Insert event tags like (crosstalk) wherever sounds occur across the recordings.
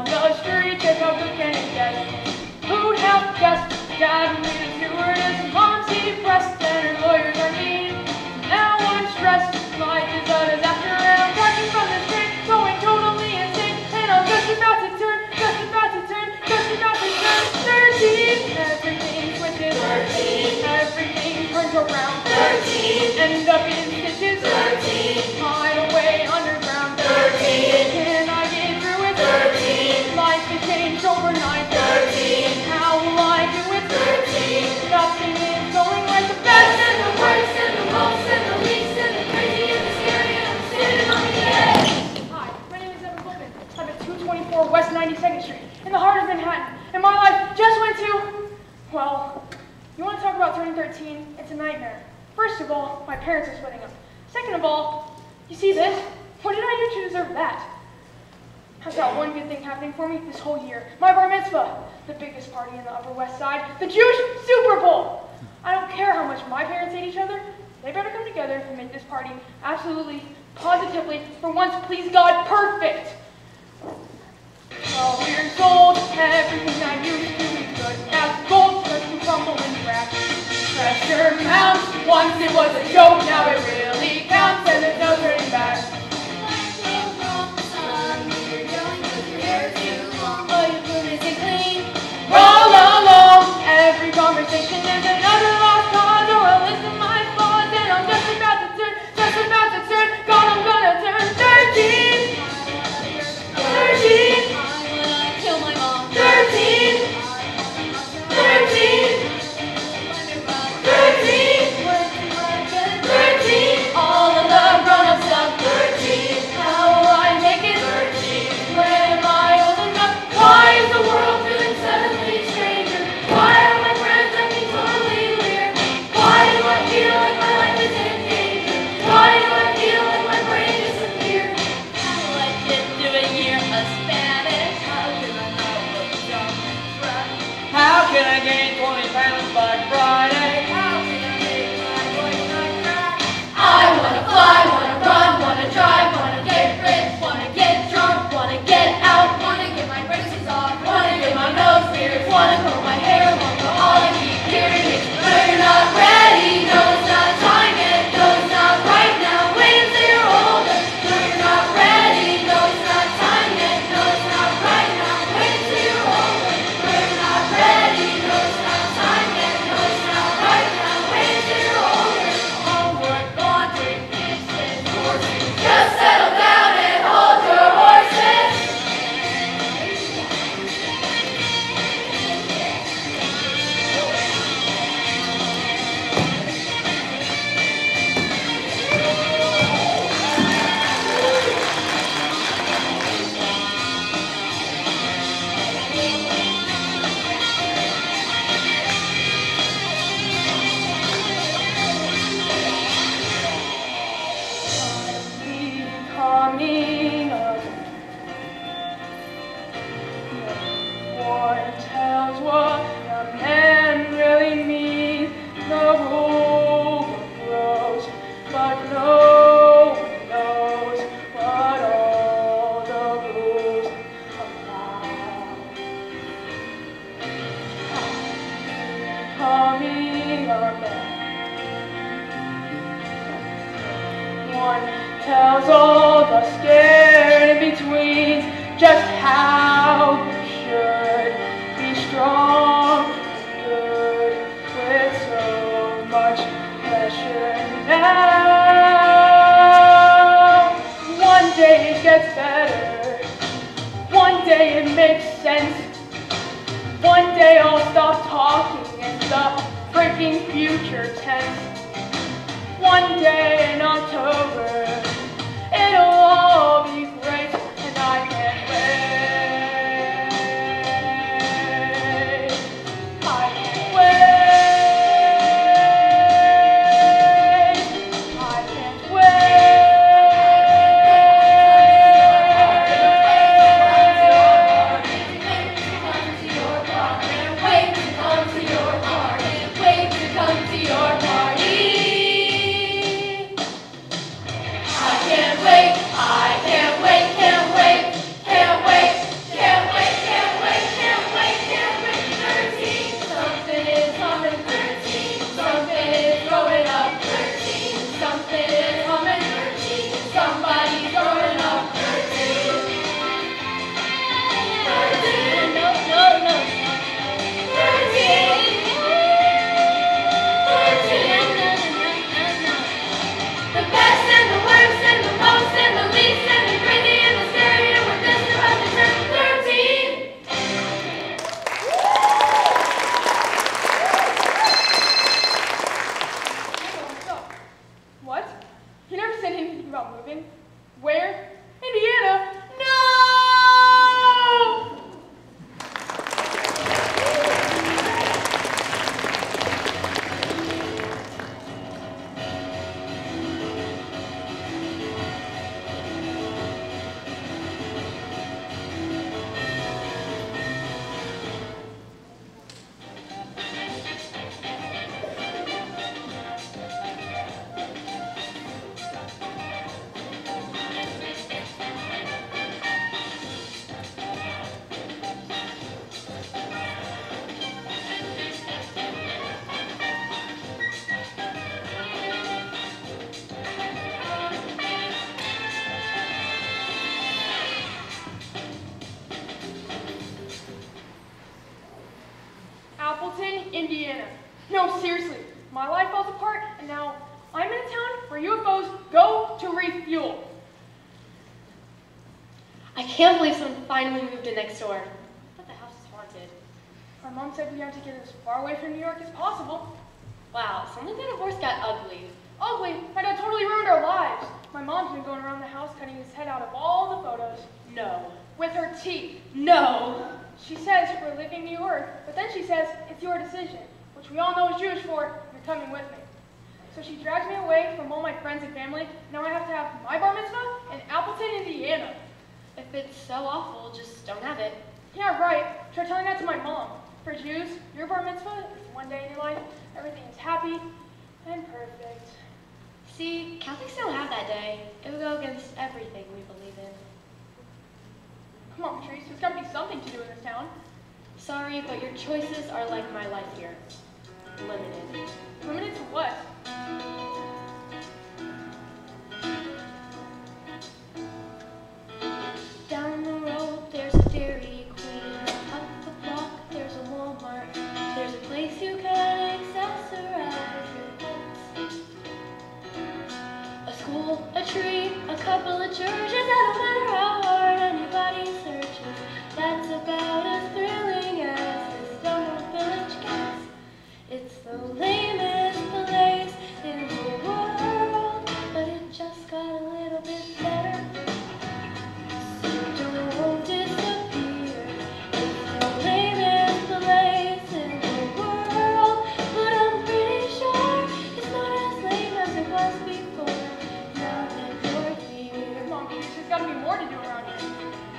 on the Street, check out the cannon guest. Who'd have guessed? Dad really knew where it is. Mom's depressed and her lawyers are mean. Now I'm stressed. Life is a disaster and I'm cracking from the train, going totally insane. And I'm just about to turn, just about to turn, just about to turn 13. Everything twisted. 13. Everything turns around. 13. End up in stitches. 13. about turning 13, it's a nightmare. First of all, my parents are splitting up. Second of all, you see this? What did I do to deserve that? I've got one good thing happening for me this whole year. My bar mitzvah, the biggest party in the Upper West Side, the Jewish Super Bowl. I don't care how much my parents hate each other. They better come together and make this party absolutely, positively, for once, please God, perfect. Well, we're gold, everything I used to be good as gold crumble and. Pressure mounts, once it was a joke, now it really counts, and there's no turning back. Roll along, every conversation is another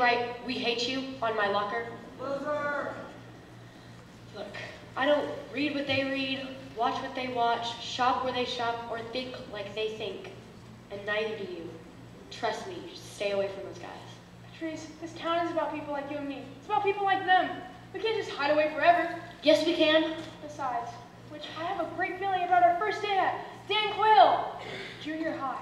write, we hate you, on my locker? Loser! Look, I don't read what they read, watch what they watch, shop where they shop, or think like they think. And neither do you. Trust me, stay away from those guys. Patrice, this town is about people like you and me. It's about people like them. We can't just hide away forever. Yes, we can. Besides, which I have a great feeling about our first day at Dan Quayle, junior high.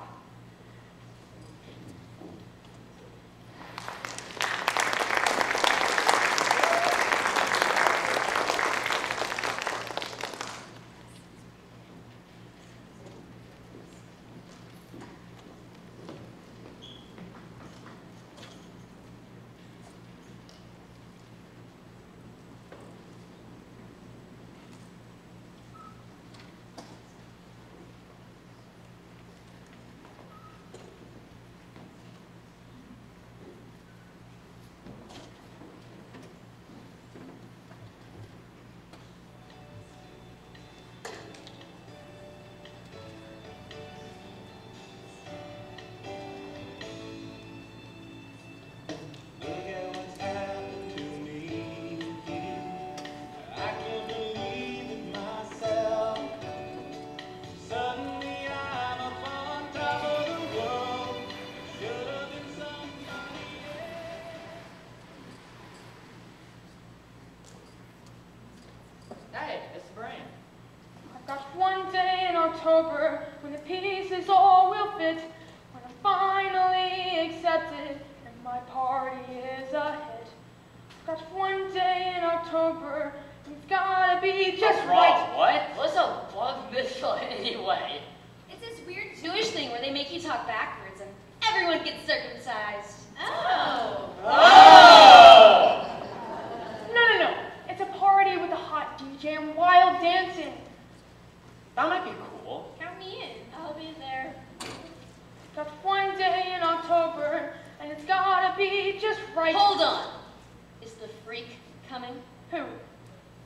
October when the pieces all will fit. Day October it's gotta be just What's right. What? What's a love missile (laughs) anyway? It's this weird Jewish thing where they make you talk backwards and everyone gets circumcised. Oh. Oh! No, no, no. It's a party with a hot DJ and wild dancing. That might be cool. Count me in. I'll be there. Got one day in October and it's gotta be just right. Hold on. Is the freak coming? Who?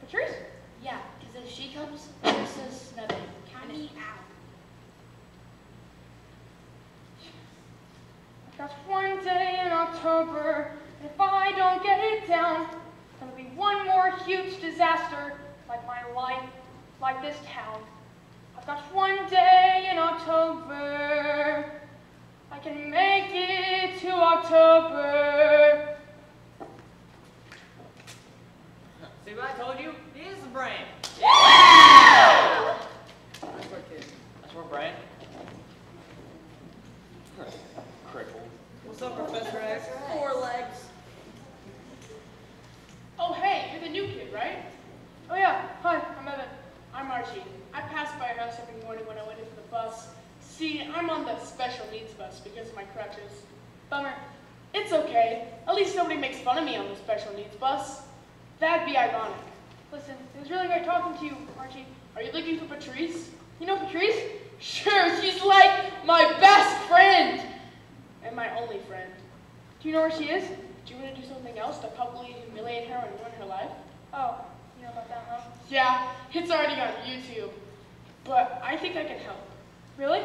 Patrice? Yeah, because if she comes, there's a snubbing. Count me out. I've got one day in October, and if I don't get it down, it's gonna be one more huge disaster, like my life, like this town. I've got one day in October. I can make it to October. See what I told you? He is the brain. Yeah! That's where kid. That's where brain. Crippled. What's up, Professor X? Four legs. Oh, hey, you're the new kid, right? Oh yeah, hi, I'm Evan. I'm Archie. I passed by your house every morning when I went into the bus. See, I'm on the special needs bus because of my crutches. Bummer. It's okay. At least nobody makes fun of me on the special needs bus. That'd be ironic. Listen, it was really great talking to you, Archie. Are you looking for Patrice? You know Patrice? (laughs) Sure, she's like my best friend! And my only friend. Do you know where she is? Do you want to do something else to publicly humiliate her and ruin her life? Oh, you know about that, huh? Yeah, it's already on YouTube. But I think I can help. Really?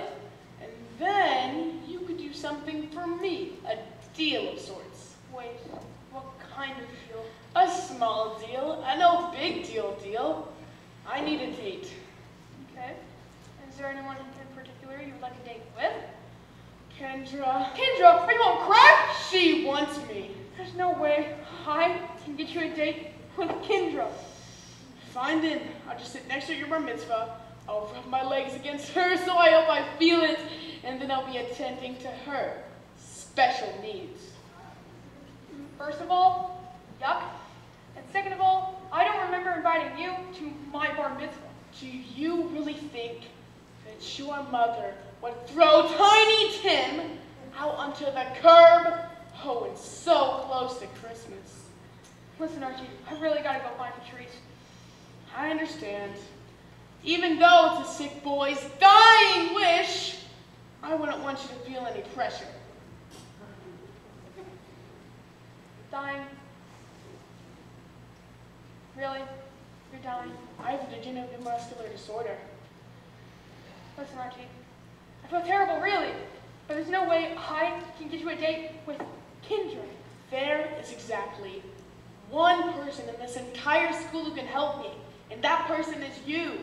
And then you could do something for me, a deal of sorts. Wait, what kind of deal? A small deal, a no big deal deal. I need a date. Okay. Is there anyone in particular you would like a date with? Kendra. Kendra, are you on crack? She wants me. There's no way I can get you a date with Kendra. Fine then. I'll just sit next to your bar mitzvah. I'll rub my legs against her (laughs) so I hope I feel it. And then I'll be attending to her special needs. First of all, yuck. Second of all, I don't remember inviting you to my bar mitzvah. Do you really think that your mother would throw Tiny Tim out onto the curb? Oh, it's so close to Christmas. Listen, Archie, I really gotta go find Patrice. I understand. Even though it's a sick boy's dying wish, I wouldn't want you to feel any pressure. Dying. Really? You're dying? I have a degenerative muscular disorder. Listen, Archie, I feel terrible, really. But there's no way I can get you a date with Kendra. There is exactly one person in this entire school who can help me, and that person is you.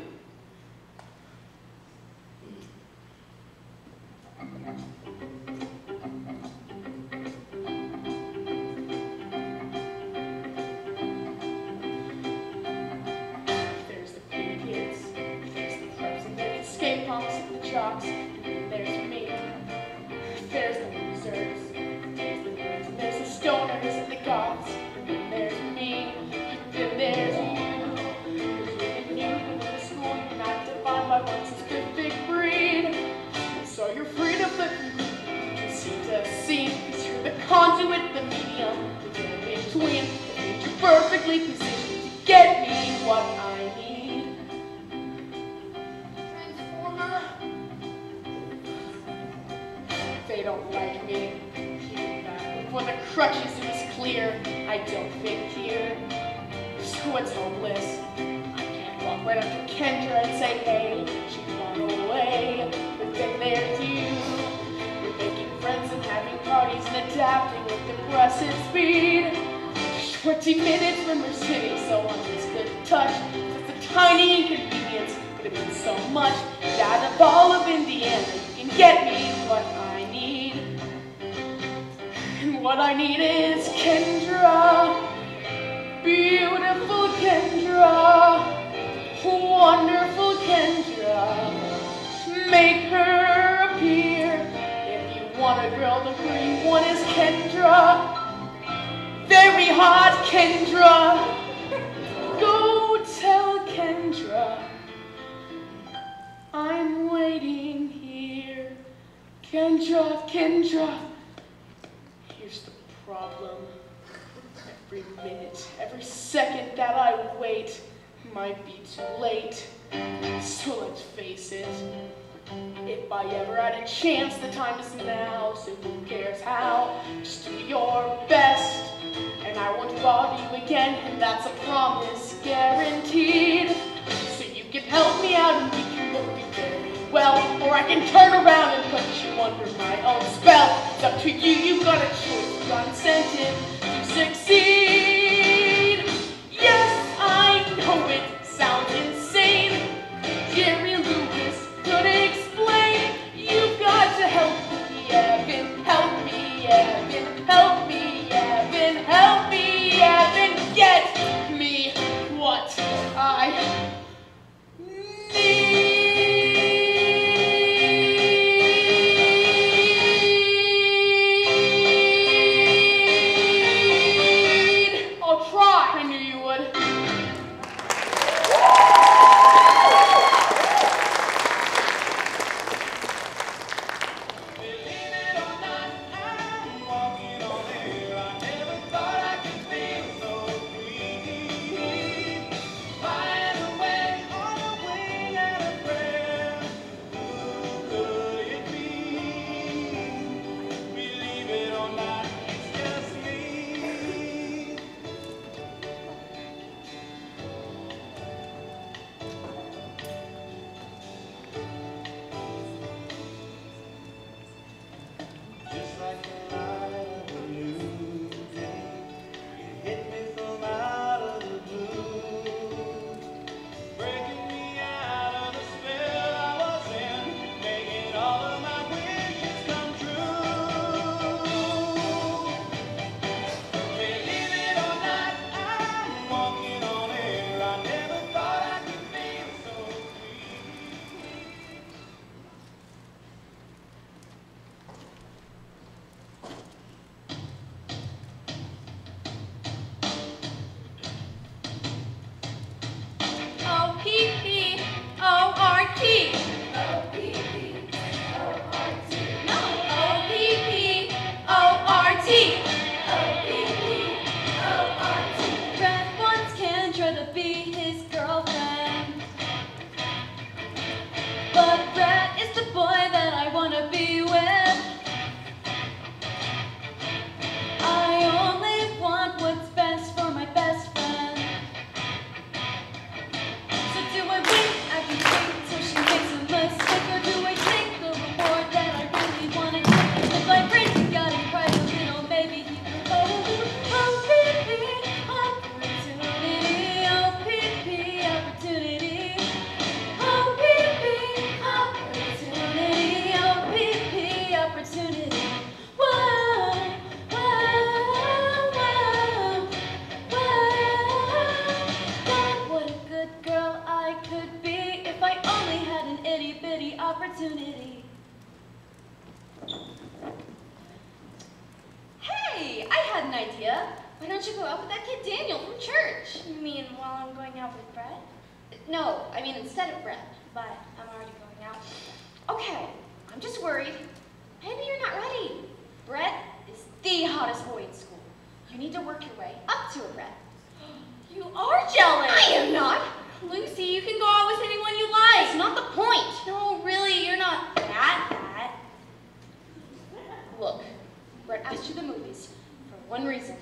One reason,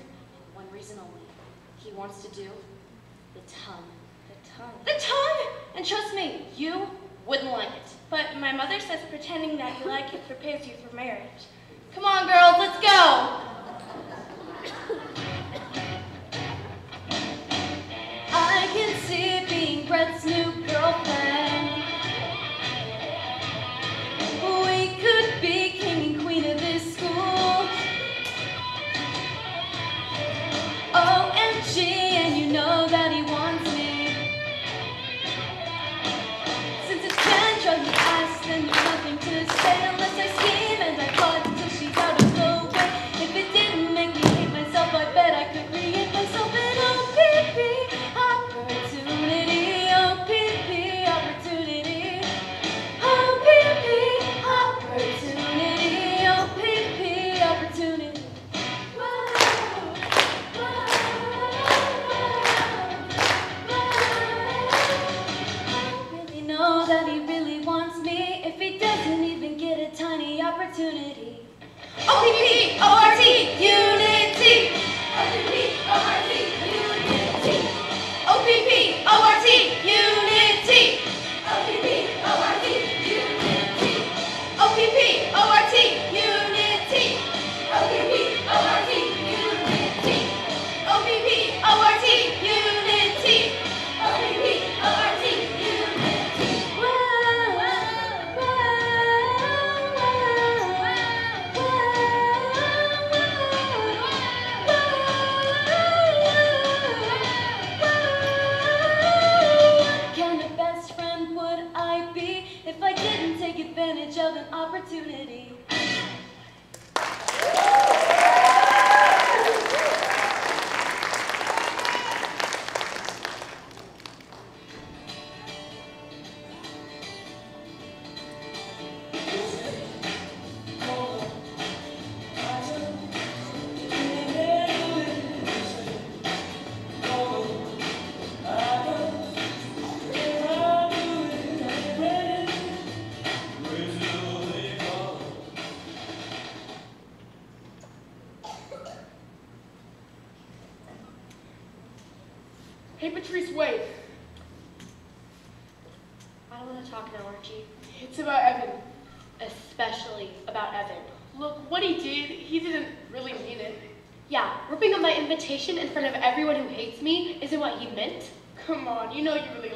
one reason only. He wants to do the tongue, the tongue, the tongue! And trust me, you wouldn't like it. But my mother says pretending that you like it prepares you for marriage. Come on, girls, let's go!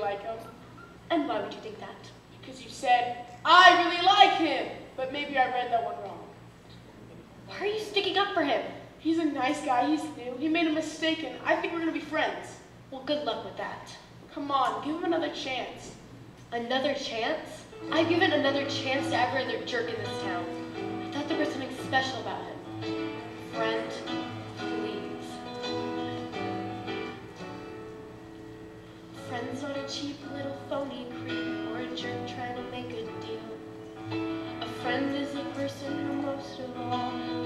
like him. And why would you think that? Because you said, I really like him, but maybe I read that one wrong. Why are you sticking up for him? He's a nice guy, he's new, he made a mistake, and I think we're gonna be friends. Well, good luck with that. Come on, give him another chance. Another chance? I've given another chance to every other jerk in this town. I thought there was something special about him. Friend, a cheap little phony creep or a jerk trying to make a deal. A friend is a person who most of all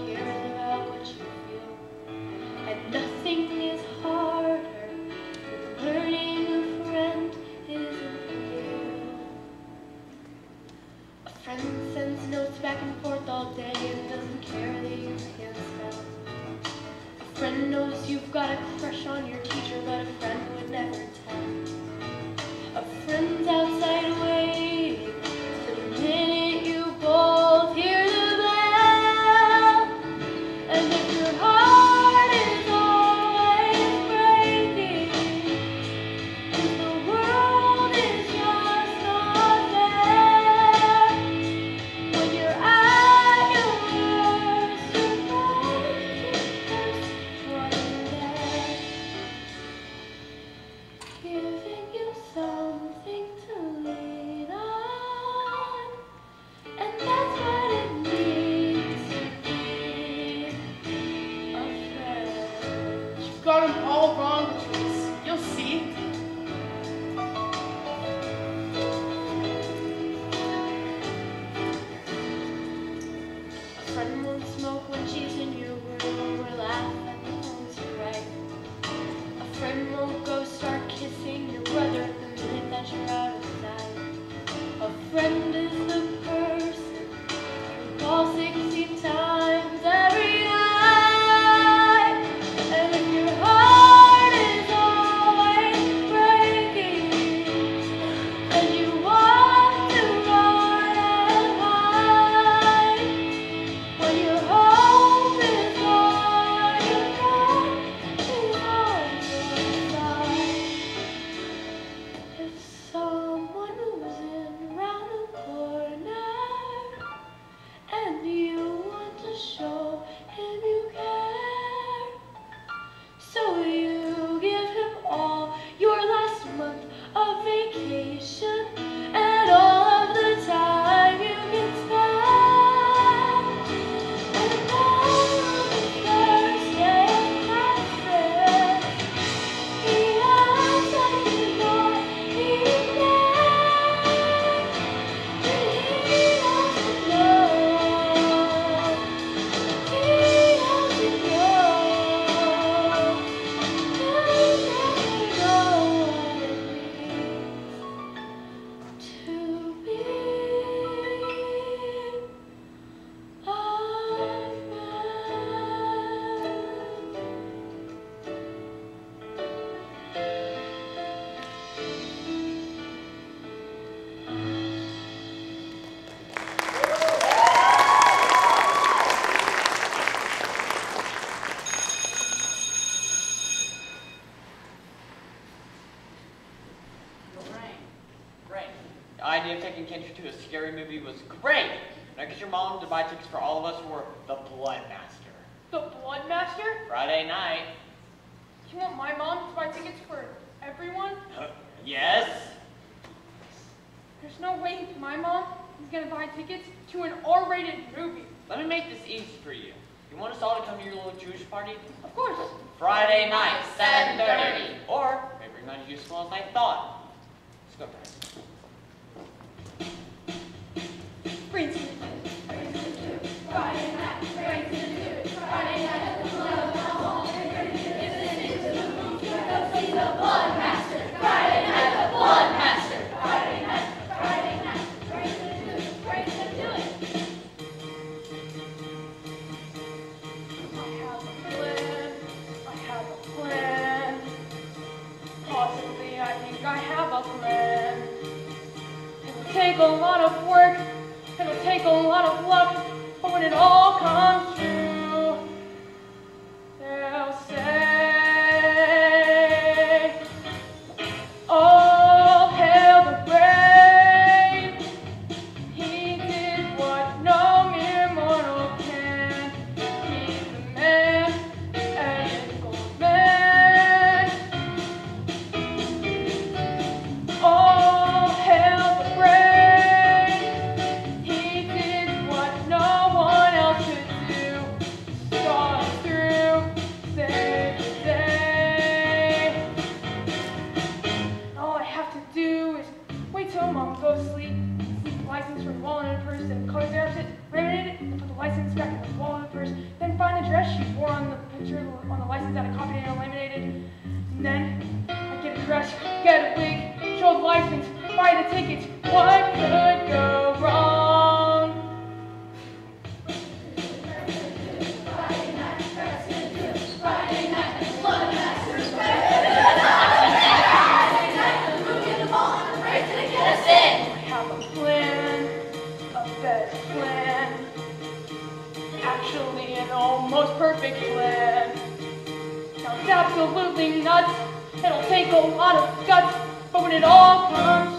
scary movie was perfect plan. Sounds absolutely nuts, it'll take a lot of guts, but when it all comes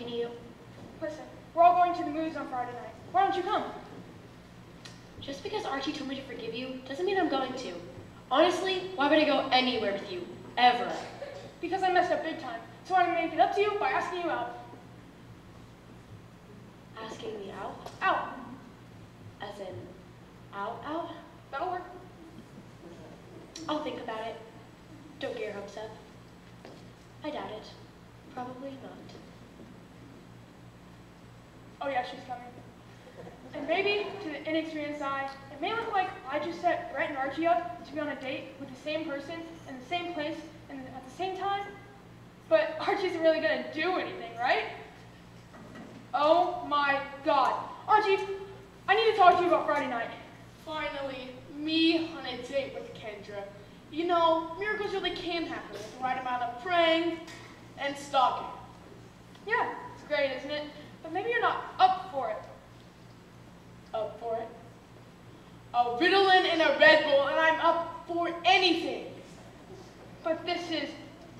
I'm to you. Listen, we're all going to the movies on Friday night. Why don't you come? Just because Archie told me to forgive you doesn't mean I'm going to. Honestly, why would I go anywhere with you? Ever. (laughs) Because I messed up big time. So I want to make it up to you by asking you out. Asking me out? Out. As in, out, out? That'll work. I'll think about it. Don't get your hopes up. I doubt it. Probably not. Oh yeah, she's coming. And maybe, to the inexperienced eye, it may look like I just set Brett and Archie up to be on a date with the same person in the same place and at the same time. But (laughs) Archie isn't really gonna do anything, right? Oh my god. Archie, I need to talk to you about Friday night. Finally, me on a date with Kendra. You know, miracles really can happen with the right amount of praying and stalking. Yeah, it's great, isn't it? But maybe you're not up for it. Up for it. A Ritalin and a Red Bull, and I'm up for anything. But this is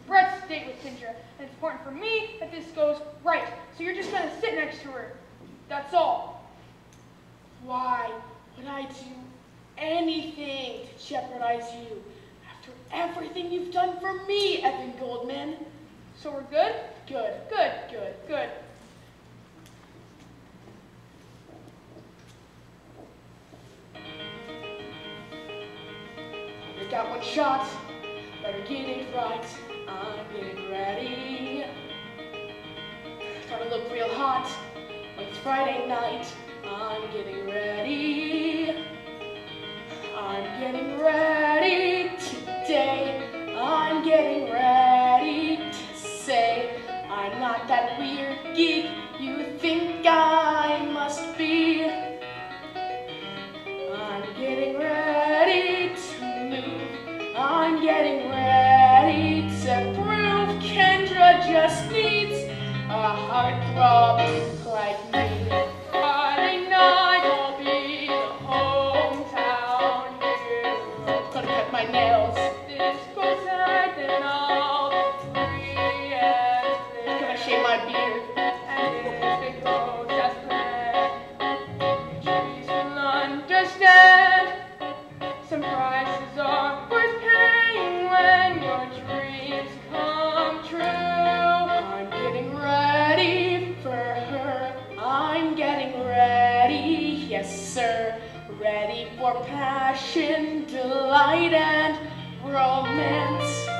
Brett's date with Kendra, and it's important for me that this goes right. So you're just gonna sit next to her. That's all. Why would I do anything to jeopardize you after everything you've done for me, Evan Goldman? So we're good? Good. Good, good, good. Got one shot, better get it right. I'm getting ready. Gotta look real hot, like it's Friday night. I'm getting ready. I'm getting ready today. I'm getting ready to say I'm not that weird geek you think I must be. I'm getting ready. I'm getting ready to prove Kendra just needs a heartthrob like me. Yes, sir. Ready for passion, delight, and romance.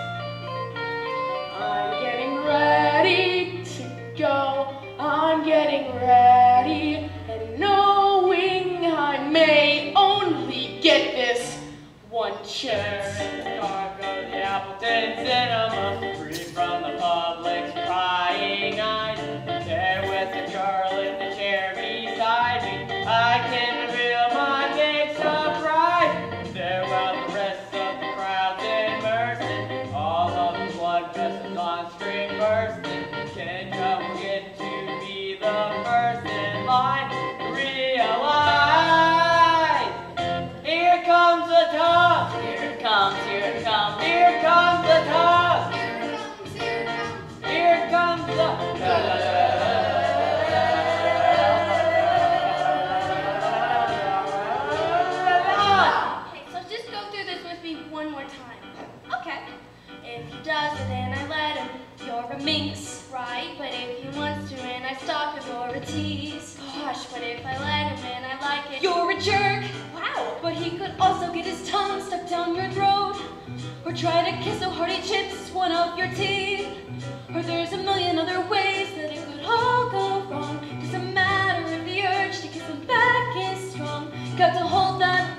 try to kiss so hard it chips one of your teeth. Or there's a million other ways that it could all go wrong. It's a matter of the urge to kiss him back is strong. Got to hold that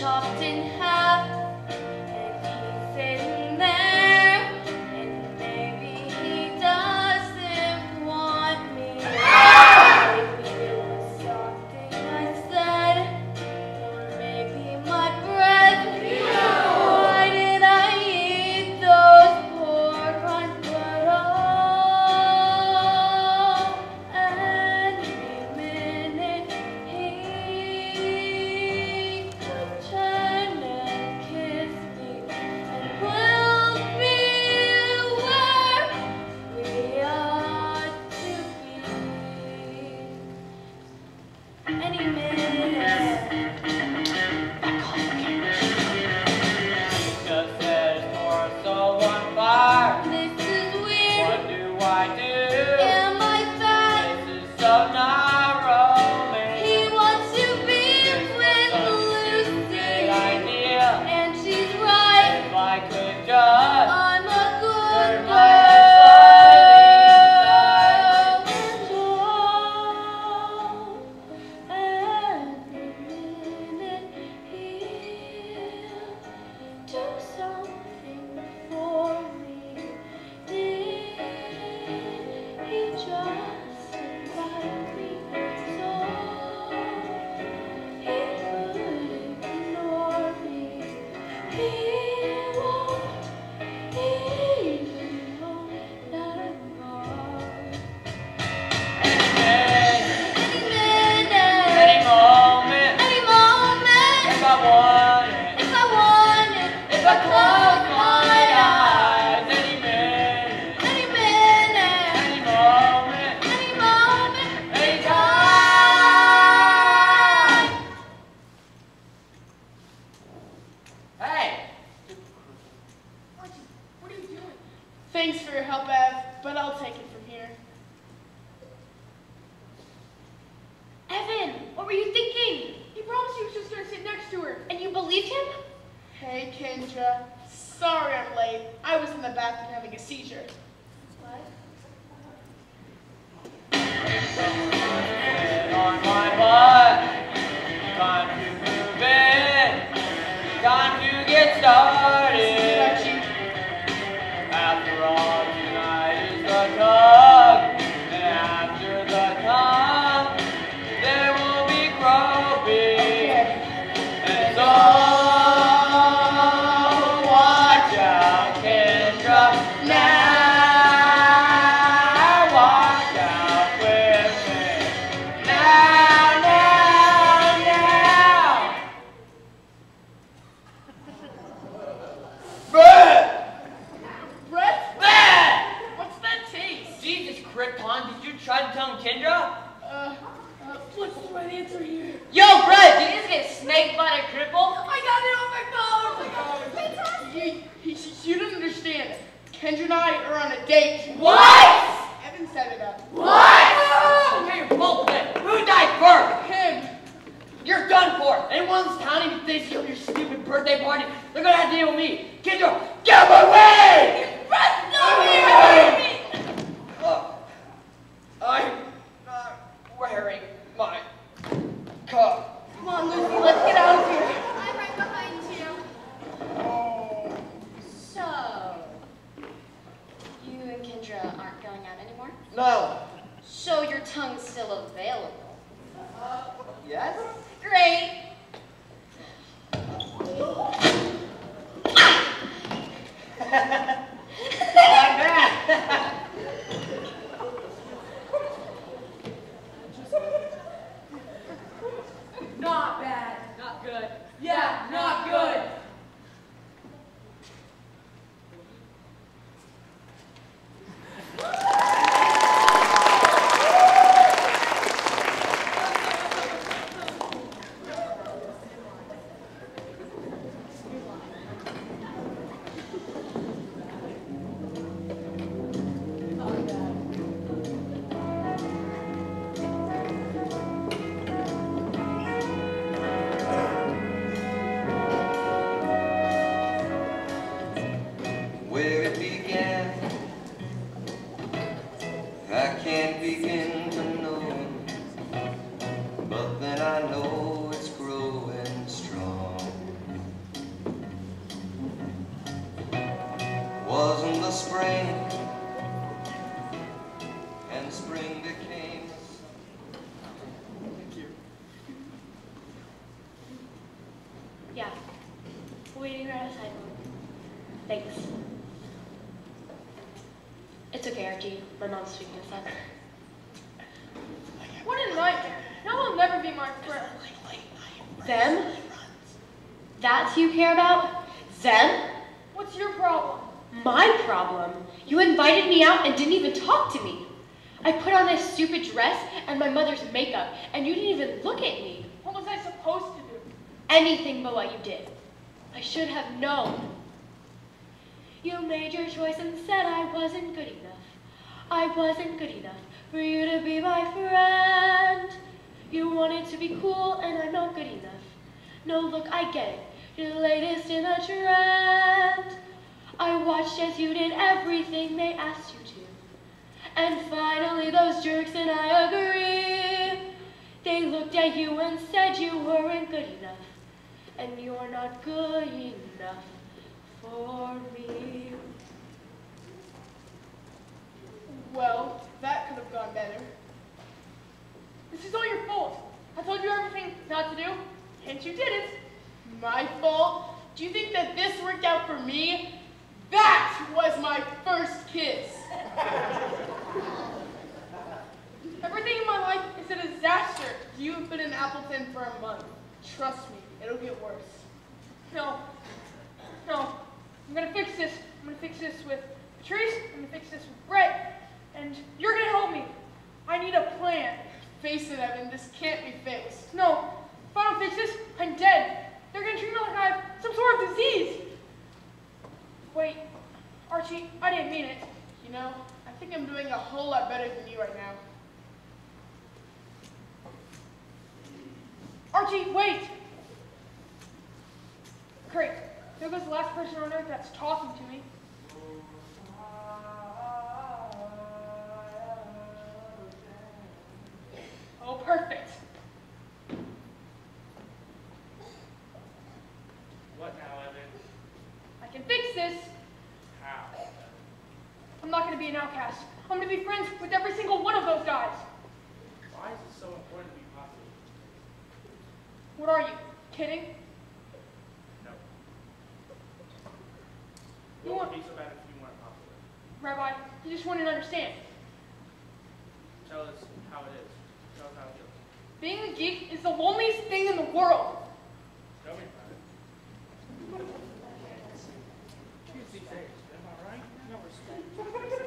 chopped in half, choice and said I wasn't good enough. I wasn't good enough for you to be my friend. You wanted to be cool and I'm not good enough. No, look, I get it. You're the latest in a trend. I watched as you did everything they asked you to. And finally those jerks and I agree. They looked at you and said you weren't good enough. And you're not good enough for me. Well, that could have gone better. This is all your fault. I told you everything not to do, and you didn't. My fault? Do you think that this worked out for me? That was my first kiss. (laughs) Everything in my life is a disaster. You've been in Appleton for a month. Trust me, it'll get worse. No, no, I'm gonna fix this. I'm gonna fix this with Patrice. I'm gonna fix this with Brett, and you're gonna help me. I need a plan. Face it, Evan. This can't be fixed. No, if I don't fix this, I'm dead. They're gonna treat me like I have some sort of disease. Wait, Archie, I didn't mean it. You know, I think I'm doing a whole lot better than you right now. Archie, wait! Great. There goes the last person on earth that's talking to me. Oh, perfect. What now, Evan? I can fix this. How? I'm not going to be an outcast. I'm going to be friends with every single one of those guys. Why is it so important to be popular? What are you, kidding? No. You What want- would be so bad if you weren't popular? Rabbi, you just wouldn't understand. Tell us how it is. Tell us how it feels. Being a geek is the loneliest thing in the world. Tell me about it. You see things, am I right? No respect. (laughs)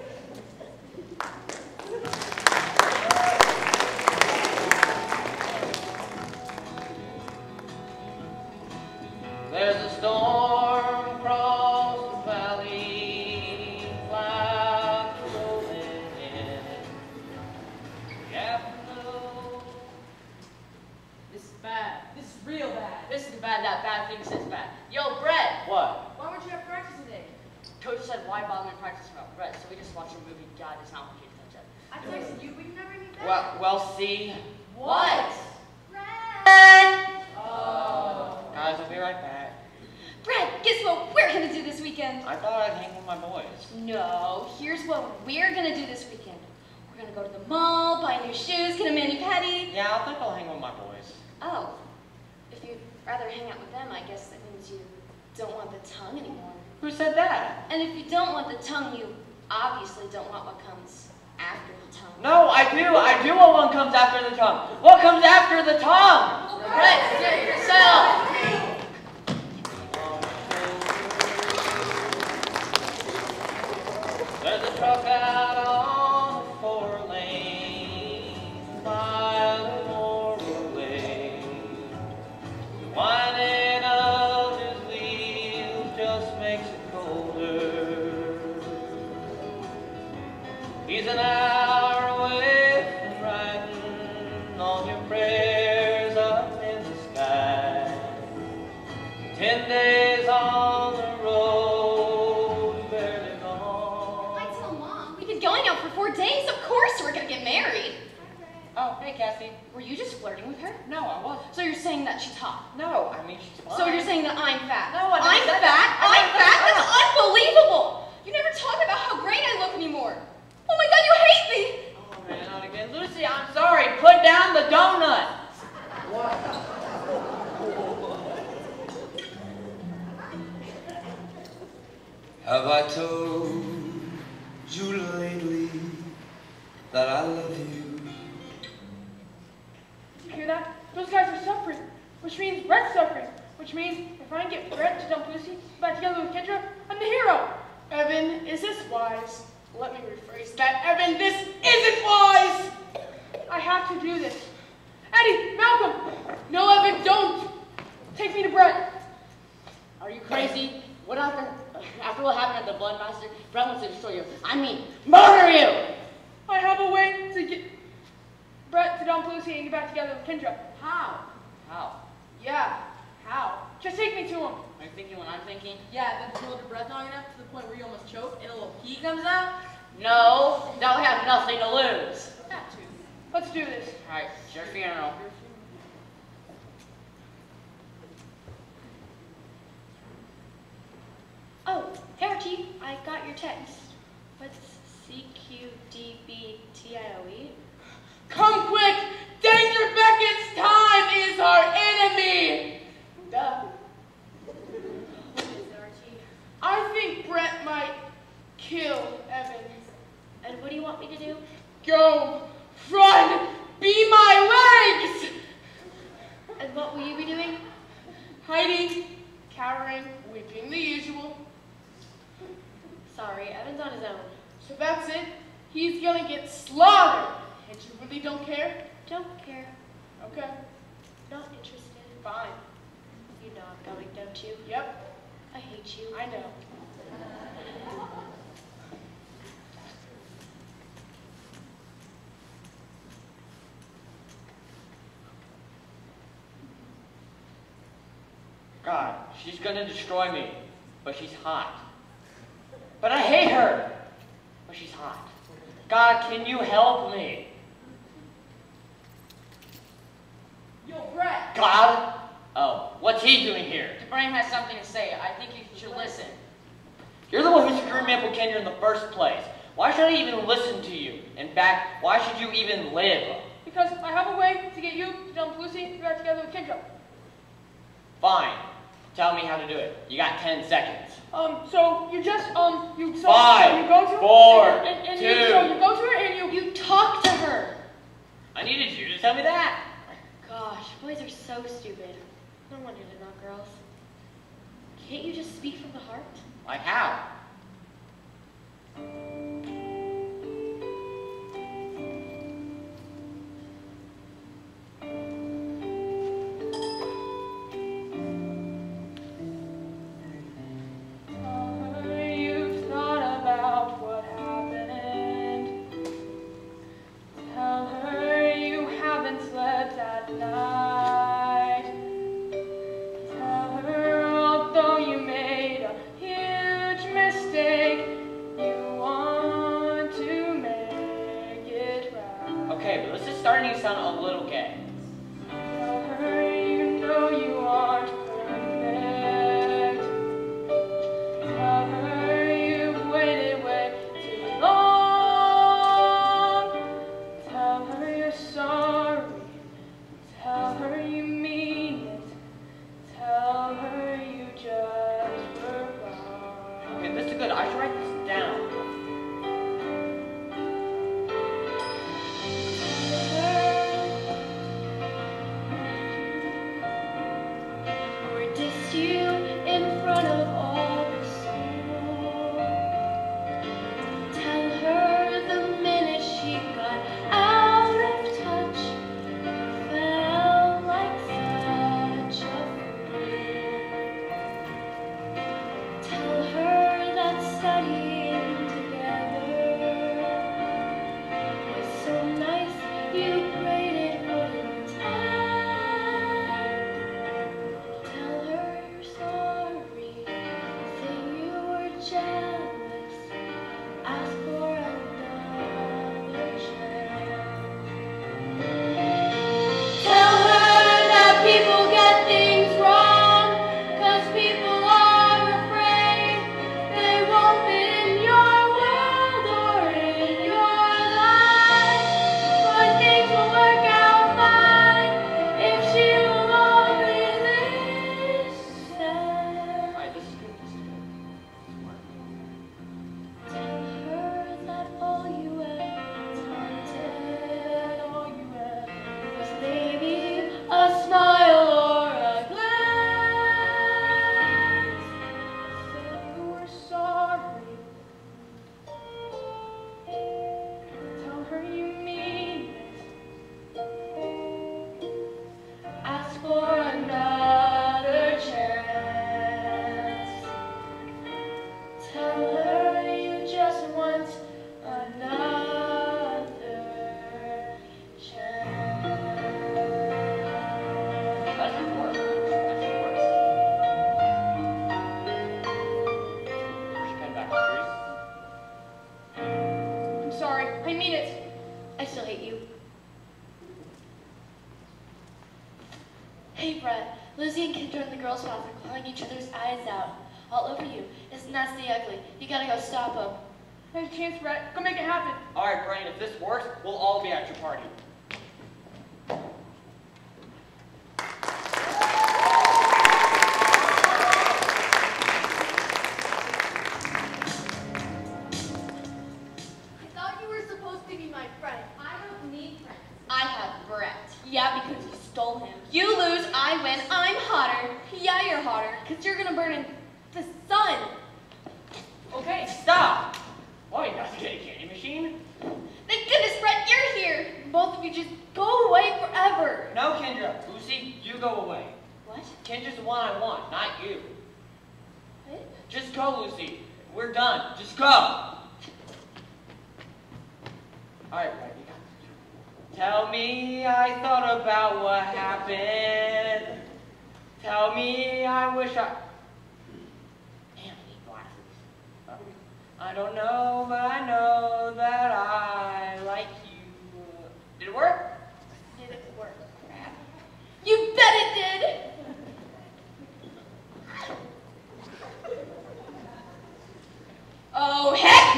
We'll see What? Oh. Guys, we'll be right back. Brad, guess what we're gonna do this weekend? I thought I'd hang with my boys. No, here's what we're gonna do this weekend. We're gonna go to the mall, buy new shoes, get a mani pedi. Yeah, I think I'll hang with my boys. Oh, if you'd rather hang out with them, I guess that means you don't want the tongue anymore. Who said that? And if you don't want the tongue, you obviously don't want what comes after the tongue. No, I do. I do want one comes after the tongue. What comes after the tongue? Get yourself. There's a truck out hey, Cassie. Were you just flirting with her? No, I wasn't. So you're saying that she's hot? No, I mean, she's fine. So you're saying that I'm fat? No, I I'm said fat. that. I I'm never fat. said That's unbelievable. You never talk about how great I look anymore. Oh my God, you hate me. Oh, man, not again. Lucy, I'm sorry. Put down the donut. (laughs) Have I told Julie that I love you lately hear that? Those guys are suffering, which means Brett's suffering, which means if I get Brett to dump Lucy back together with Kendra, I'm the hero. Evan, is this wise? Let me rephrase that. Evan, this isn't wise! I have to do this. Eddie, Malcolm! No, Evan, don't! Take me to Brett. Are you crazy? What after, after what happened at the Blood Master, Brett wants to destroy you. I mean, murder you! I have a way to get Brett to Don Lucy and get back together with Kendra. How? How? Yeah, how? Just take me to him. Are you thinking what I'm thinking? Yeah, then you hold your breath long enough to the point where you almost choke and a little pee comes out. No, now we have nothing to lose. That too. Let's do this. Alright, it's your funeral. Oh, hey Archie, I got your text. What's C-Q-D-B-T-I-O-E? Come quick! Danger beckons time is our enemy! Duh. What is it, Archie? I think Brett might kill Evan. And what do you want me to do? Go! Run! Be my legs! And what will you be doing? Hiding, cowering, weeping, the usual. Sorry, Evan's on his own. So that's it. He's gonna get slaughtered. And you really don't care? Don't care. Okay, Not interested. fine. You know I'm going, don't you? Yep, I hate you. I know. She's gonna destroy me, but she's hot. But I hate her, but she's hot. God, can you help me? Yo, Brett! God? Oh, what's he doing here? The brain has something to say. I think you should listen. You're the one who screwed me up with Kendra in the first place. Why should I even listen to you? In fact, why should you even live? Because I have a way to get you to Don Lucy and get back together with Kendra. Fine. Tell me how to do it. You got 10 seconds. Um, so you just, um, you so, Five, so you go to her, four, and, and, and you, so you go to her and you, You talk to her! I needed you to tell me that. Gosh, boys are so stupid. No wonder they're not girls. Can't you just speak from the heart? Like how?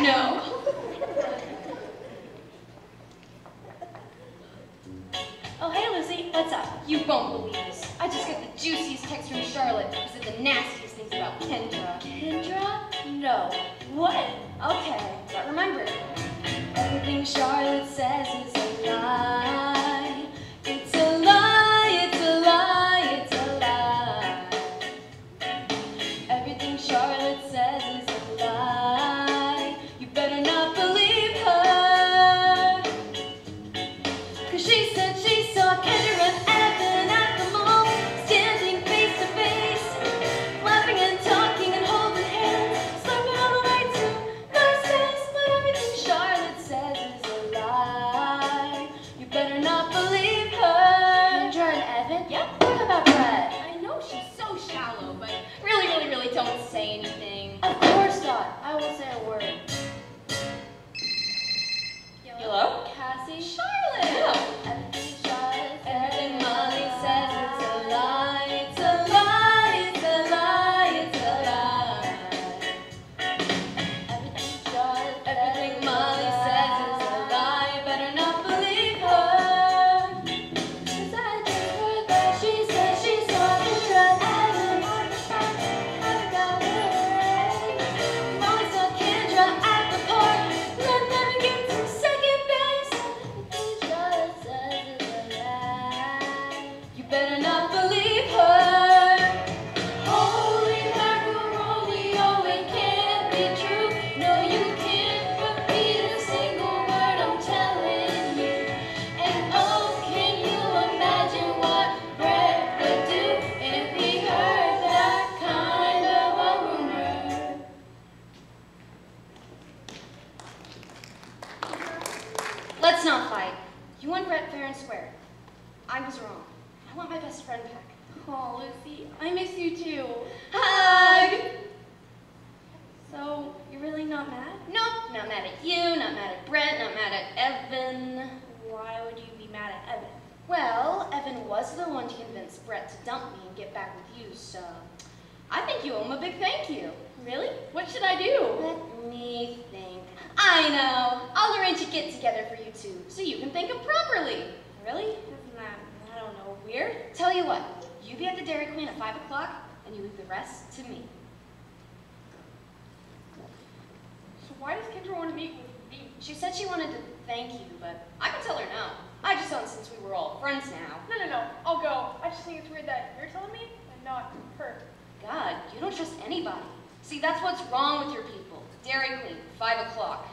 no? oh, hey, Lizzie. What's up? You won't believe this. I just got the juiciest text from Charlotte. Was it the nastiest things about Kendra? Kendra? No. What? Okay, but remember, everything's Charlotte anybody. See, that's what's wrong with your people. Dairy Queen, 5 o'clock.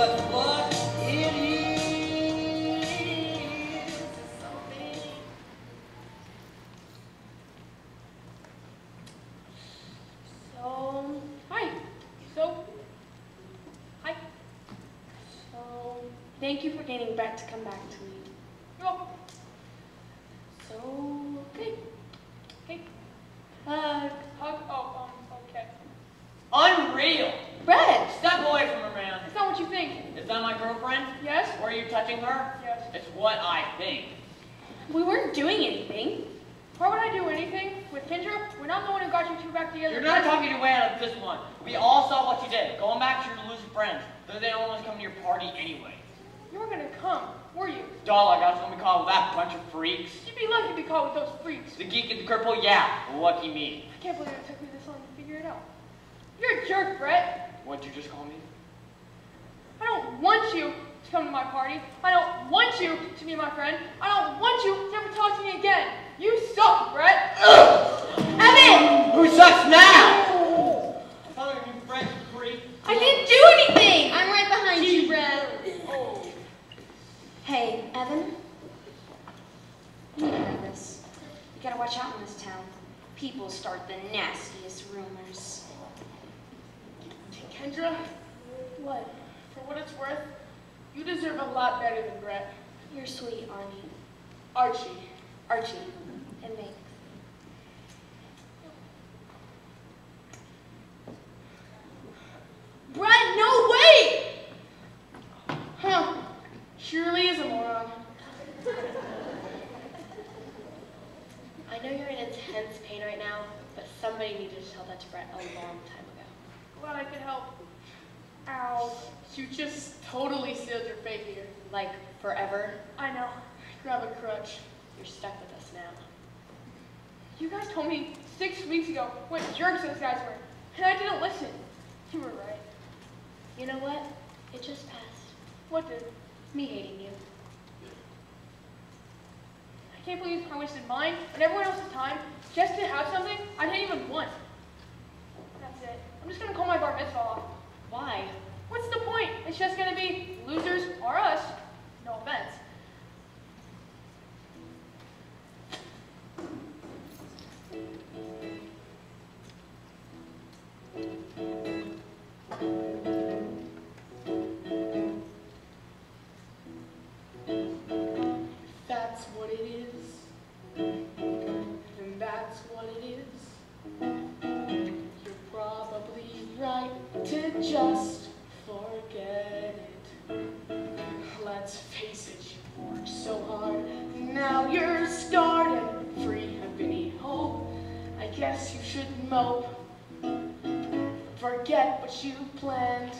But blood What jerks those guys were. just forget it. Let's face it, you worked so hard. Now you're scarred and free of any hope. I guess you should mope. Forget what you planned.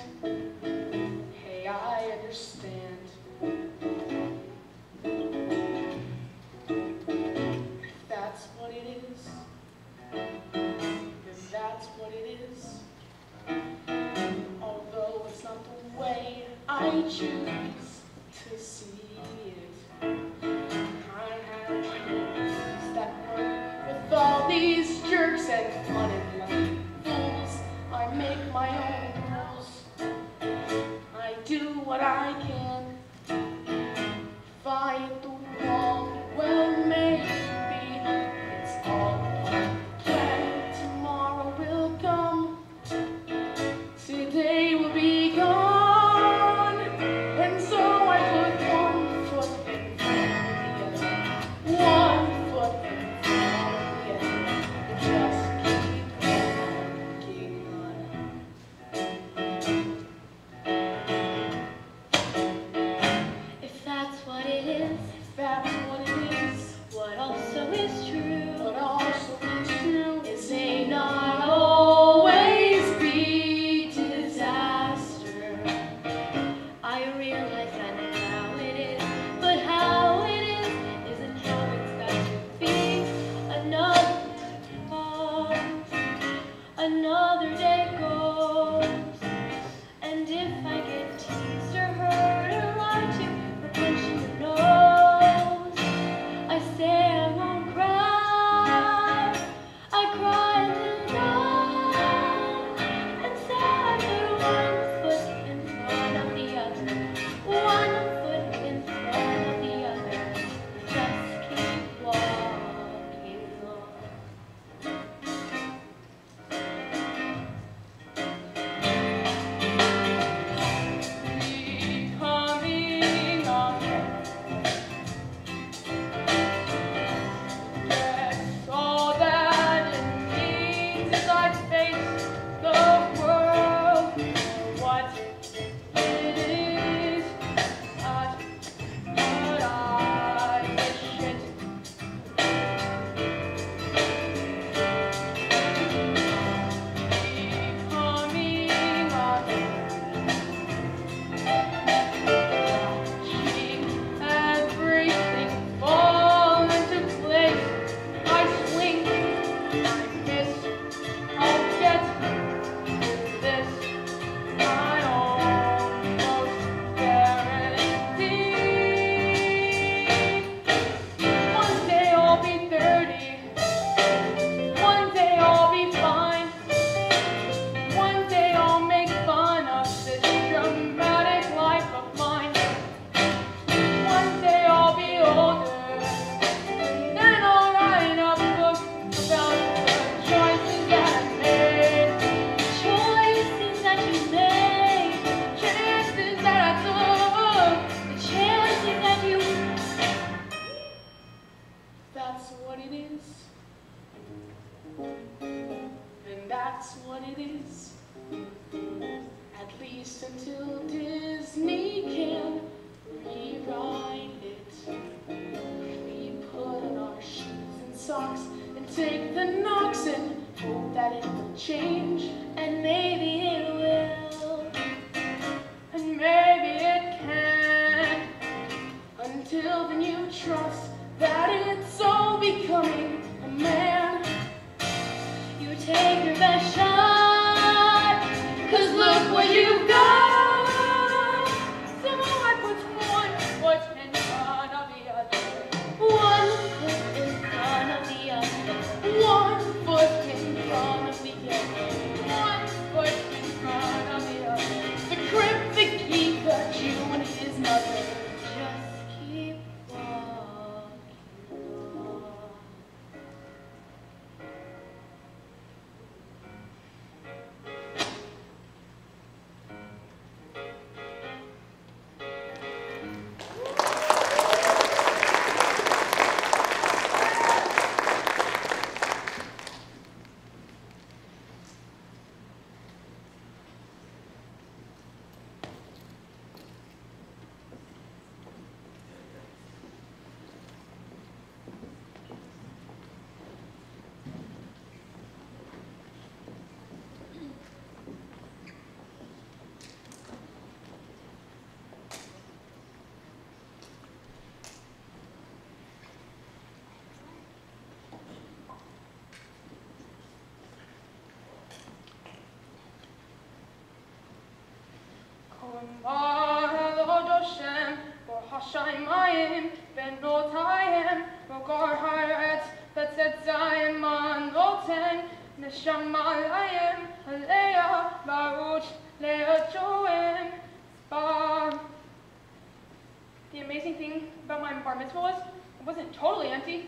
The amazing thing about my bar mitzvah was it wasn't totally empty.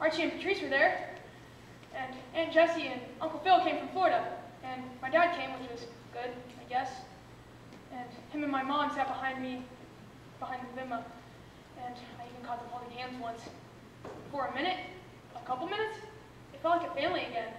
Archie and Patrice were there, and Aunt Jessie and Uncle Phil came from Florida, and my dad came, which was good, I guess. And him and my mom sat behind me, behind the bimah, and I even caught them holding hands once. For a minute, a couple minutes, it felt like a family again.